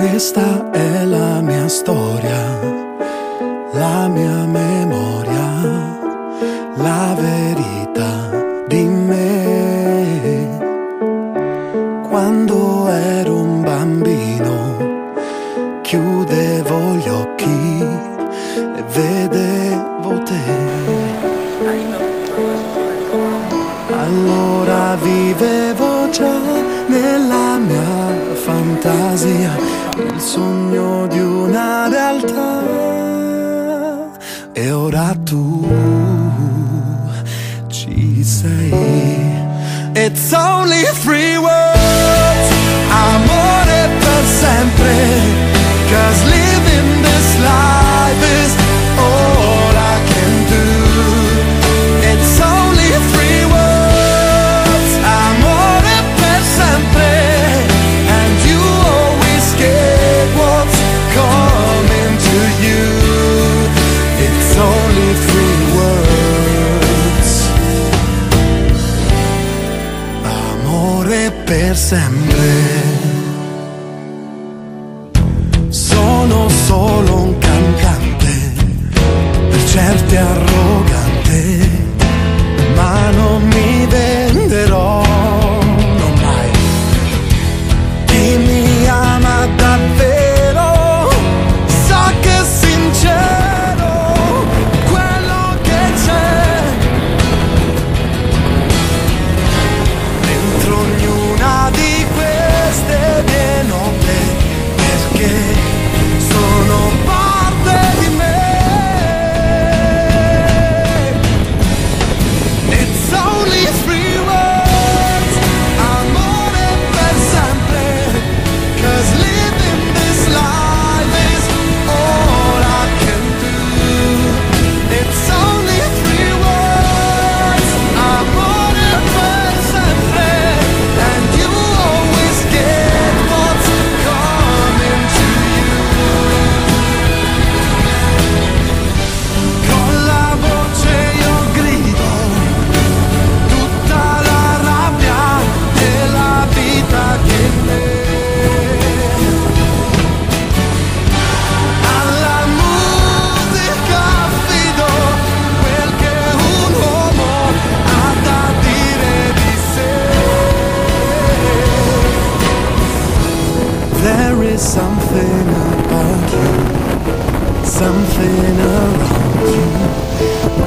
Questa è la mia storia, la mia memoria, la verità di me. Quando ero un bambino, chiudevo gli occhi e vedevo te. Allora vivevo già nella mia fantasia il sogno di una realtà e ora tu ci sei. It's only three words, only. Amore per sempre. Sono solo un cantante per certe arroganze. Something about you, something around you.